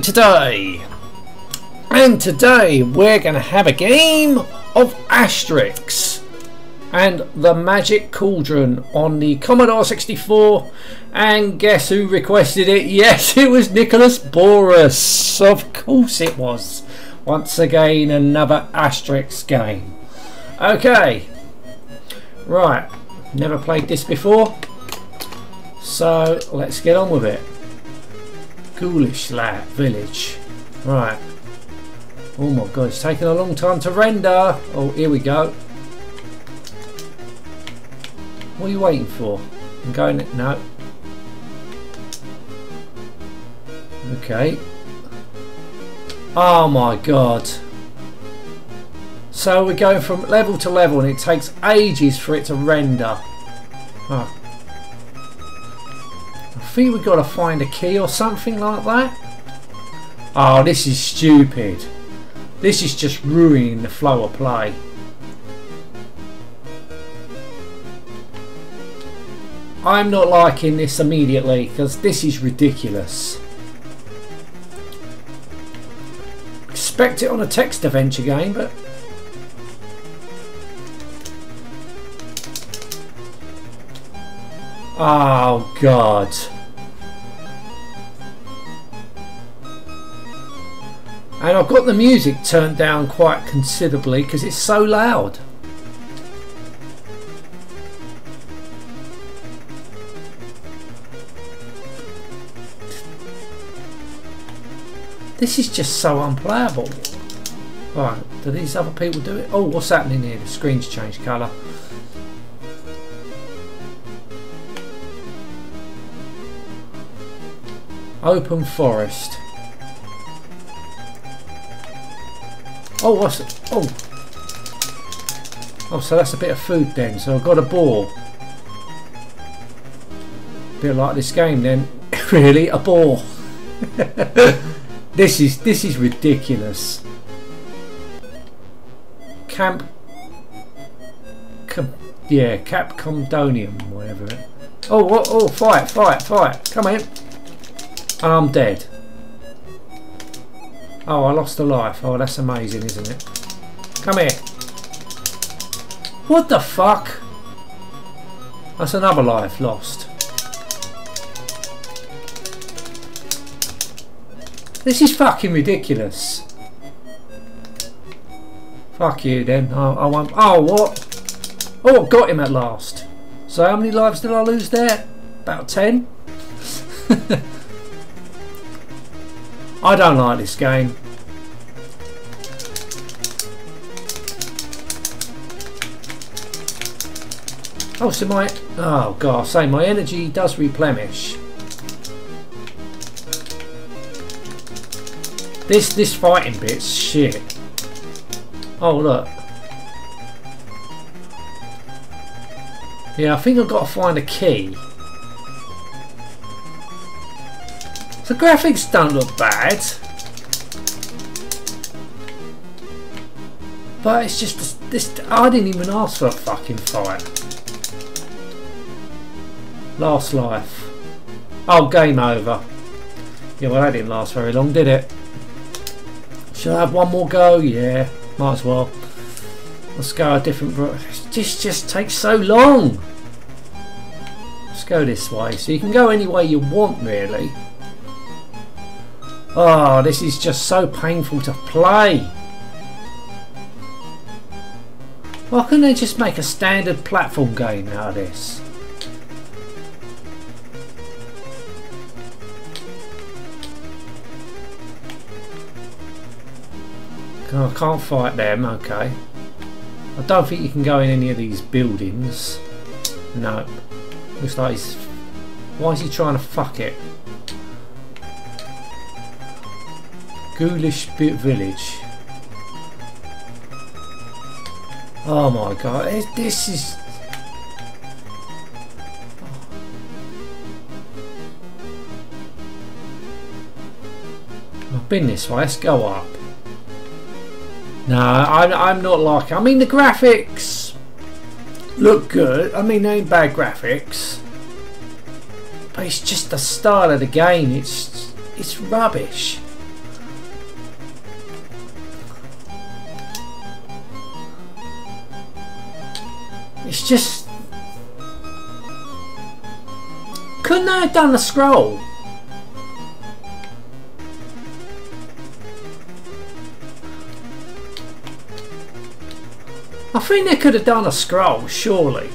today? And today we're going to have a game of Asterix and the Magic Cauldron on the Commodore 64 and guess who requested it? Yes, it was Nikolas Bouras. Of course it was. Once again another Asterix game. Okay. Right. Never played this before. So let's get on with it. Ghoulish Lab Village. Right. Oh my god, it's taking a long time to render. Oh, here we go. What are you waiting for? I'm going... No. Okay. Oh my god. So we're going from level to level and it takes ages for it to render. Oh. Think we've got to find a key or something like that. Oh, this is stupid. This is just ruining the flow of play. I'm not liking this immediately because this is ridiculous. Expect it on a text adventure game, but Oh god. And I've got the music turned down quite considerably because it's so loud. This is just so unplayable. Right, do these other people do it? Oh, what's happening here? The screen's changed colour. Open forest. Oh, what's? Oh. Oh, so that's a bit of food then. So I've got a ball. Bit like this game then. really, a ball. this is this is ridiculous. Camp. Com, yeah, Capcomdonium, whatever. Oh, oh, oh, fight, fight, fight. Come in. And I'm dead. Oh, I lost a life. Oh, that's amazing, isn't it? Come here. What the fuck? That's another life lost. This is fucking ridiculous. Fuck you then. I, I won't. Oh, what? Oh, got him at last. So how many lives did I lose there? About 10? I don't like this game. Oh, so my... Oh, God, say my energy does replenish. This, this fighting bit's shit. Oh, look. Yeah, I think I've got to find a key. The graphics don't look bad. But it's just this. I didn't even ask for a fucking fight. Last life. Oh, game over. Yeah, well, that didn't last very long, did it? Should I have one more go? Yeah, might as well. Let's go a different. This just takes so long. Let's go this way. So you can go any way you want, really. Oh, this is just so painful to play. Why couldn't they just make a standard platform game out of this? Oh, I can't fight them, okay. I don't think you can go in any of these buildings. No. Looks like he's... Why is he trying to fuck it? Ghoulish Village. Oh my god, eh, this is... I've been this way, let's go up. No, I'm, I'm not like... I mean, the graphics look good. I mean, they ain't bad graphics. But it's just the style of the game. It's, it's rubbish. It's just... Couldn't I have done the scroll? I think they could have done a scroll, surely.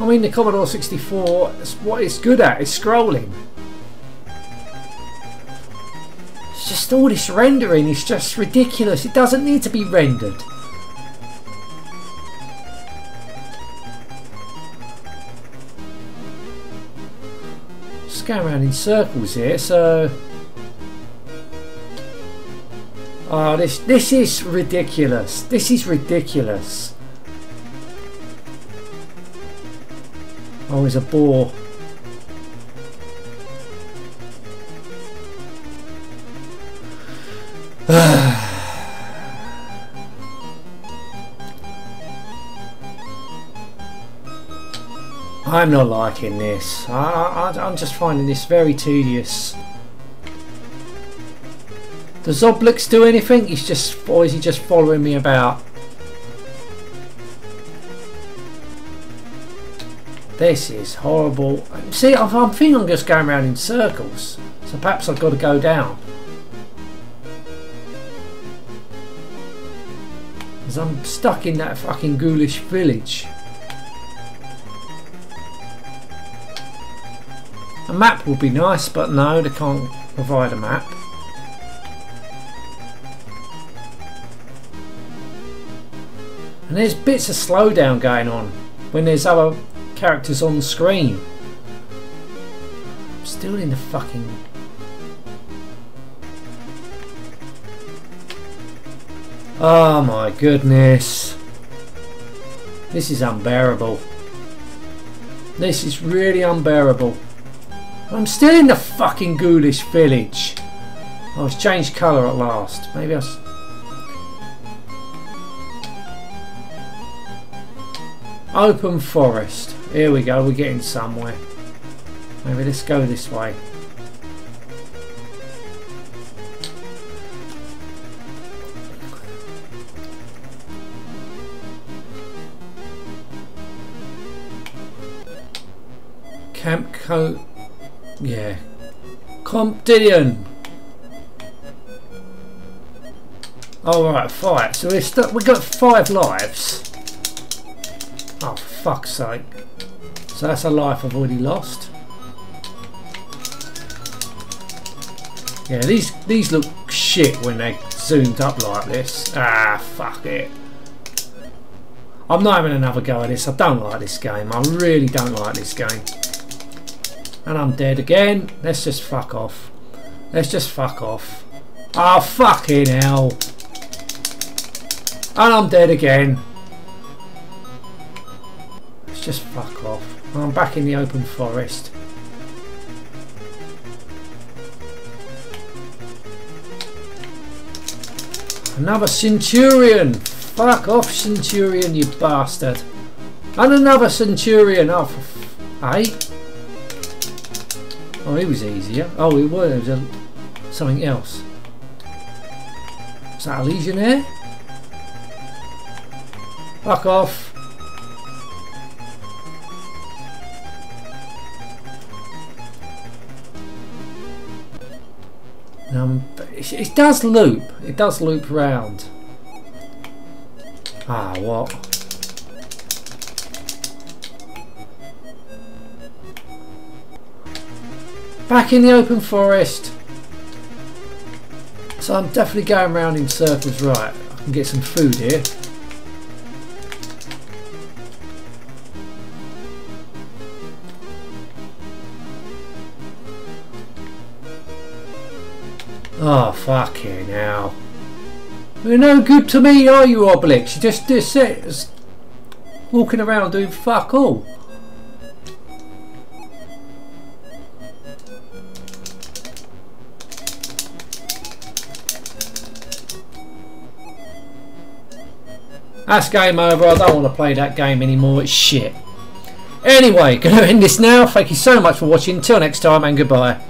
I mean, the Commodore 64, what it's good at is scrolling. Just all this rendering is just ridiculous. It doesn't need to be rendered. Just going around in circles here, so... Oh, this this is ridiculous. This is ridiculous. Oh, he's a boar. I'm not liking this. I, I, I'm just finding this very tedious. Does Obelix do anything? He's just, or is he just following me about? This is horrible. See, I, I think I'm just going around in circles. So perhaps I've got to go down. Because I'm stuck in that fucking ghoulish village. A map would be nice, but no, they can't provide a map. And there's bits of slowdown going on when there's other characters on screen. I'm still in the fucking... Oh my goodness. This is unbearable. This is really unbearable. I'm still in the fucking ghoulish village. Oh, it's changed colour at last. Maybe I... Open forest. Here we go, we're getting somewhere. Maybe let's go this way. Camp Co... Yeah. Comptidian. All right, fight. So we've, we've got five lives. Oh, fuck's sake. So that's a life I've already lost. Yeah, these these look shit when they're zoomed up like this. Ah, fuck it. I'm not having another go at this. I don't like this game. I really don't like this game. And I'm dead again. Let's just fuck off. Let's just fuck off. Oh, fucking hell. And I'm dead again. Let's just fuck off. I'm back in the open forest. Another Centurion! Fuck off, Centurion, you bastard! And another Centurion! Oh, hey? Oh, he was easier. Oh, it was, it was a, something else. Is that a Legionnaire? Fuck off! Um, it, it does loop. It does loop round. Ah, what? Back in the open forest. So I'm definitely going around in circles. Right, I can get some food here. Ah, oh, fucking hell. You're no good to me, are you, Obelix? You just, just sit walking around doing fuck all. That's game over. I don't want to play that game anymore. It's shit. Anyway, going to end this now. Thank you so much for watching. Until next time and goodbye.